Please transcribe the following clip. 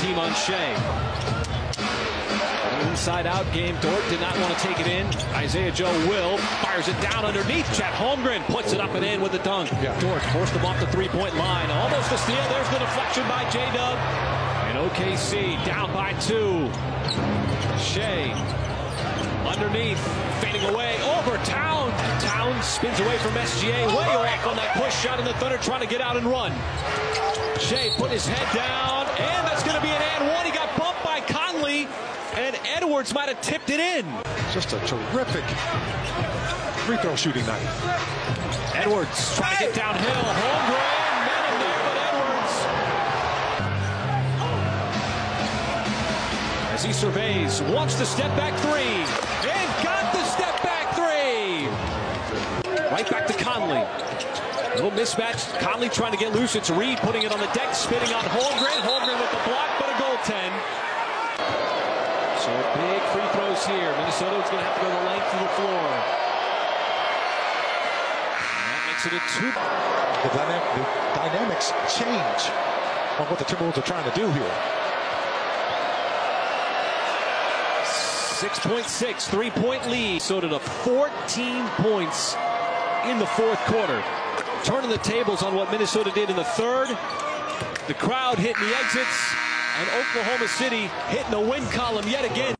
team on Shai. Inside-out game. Dort did not want to take it in. Isaiah Joe will. Fires it down underneath. Chet Holmgren puts it up and in with a dunk. Yeah. Dort forced him off the three-point line. Almost a steal. There's the deflection by J-Dub. And OKC down by two. Shai underneath, fading away over Town. Town spins away from SGA, way off on that push shot, and the Thunder trying to get out and run. Shai put his head down, and that's going to be an and one. He got bumped by Conley, and Edwards might have tipped it in. Just a terrific free throw shooting night. Edwards trying to get downhill. Holmgren, met him there, but Edwards. As he surveys, wants the step back three, Right back to Conley. Little mismatch. Conley trying to get loose. It's Reid putting it on the deck, spinning on Holmgren. Holmgren with the block, but a goaltend. So big free throws here. Minnesota is going to have to go the length of the floor. And that makes it a two. The, dynamic, the dynamics change on what the Timberwolves are trying to do here. 6.6, three-point lead. So to the 14 points in the fourth quarter. Turning the tables on what Minnesota did in the third. The crowd hitting the exits, and Oklahoma City hitting the win column yet again.